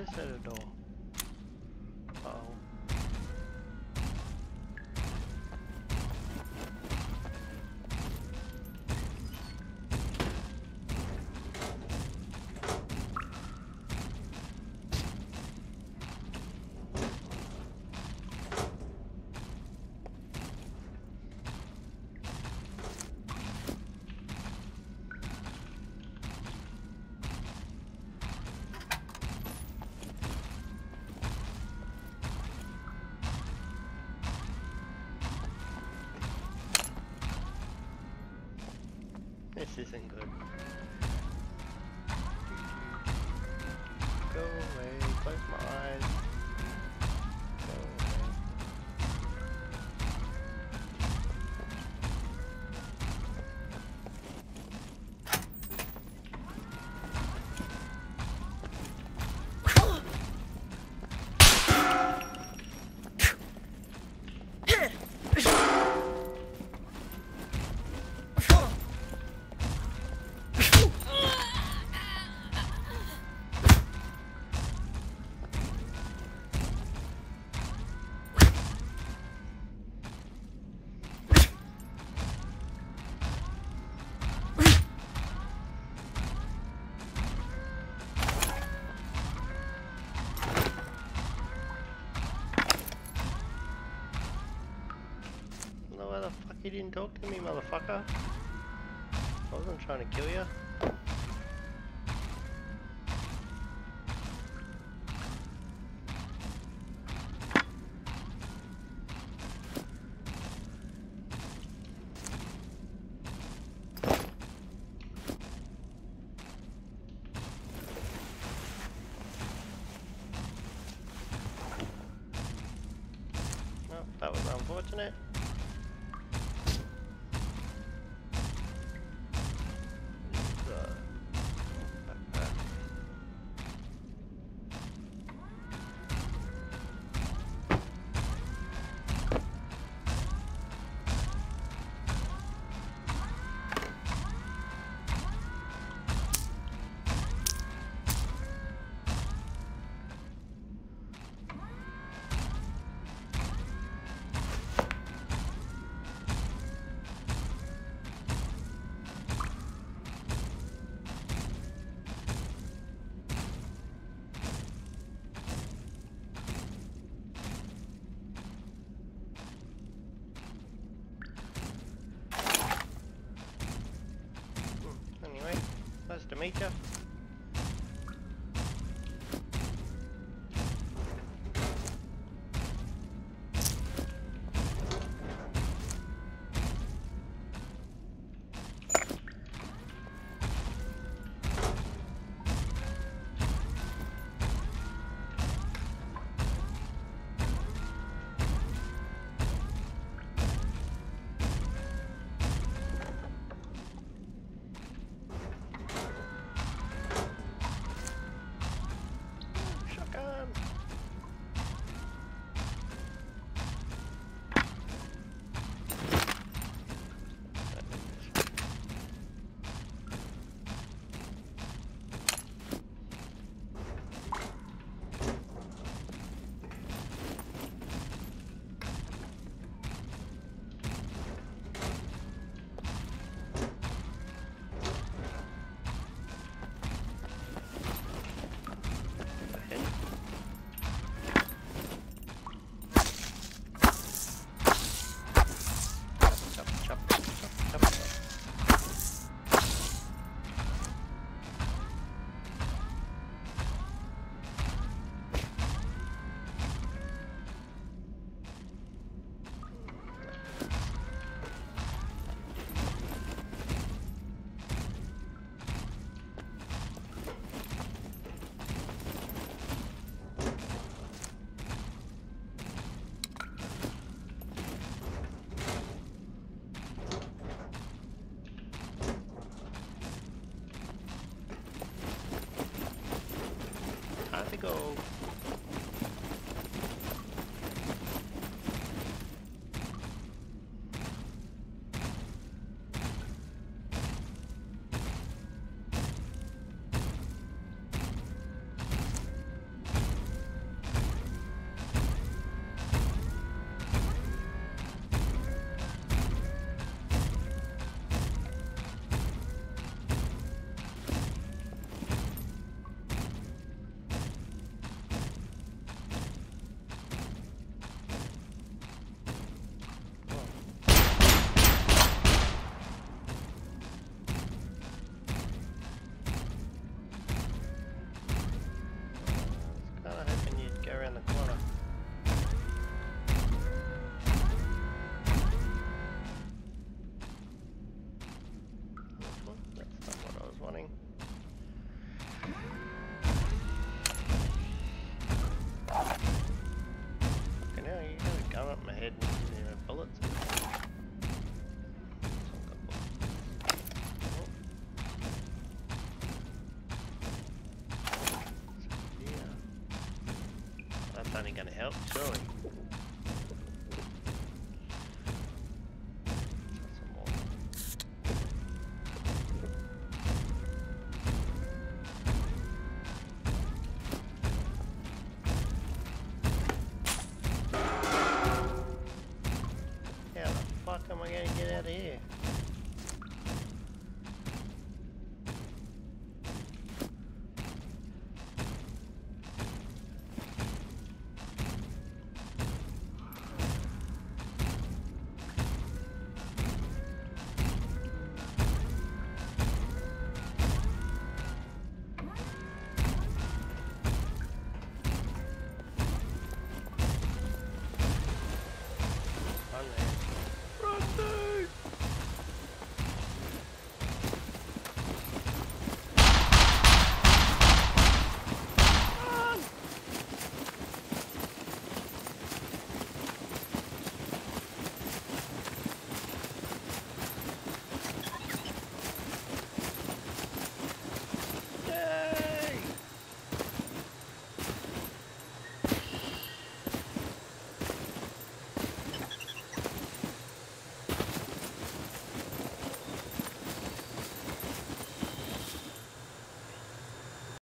is there a This isn't good. Go away, close my eyes. You didn't talk to me, motherfucker? I wasn't trying to kill you. That was unfortunate. Nice only going to help, surely.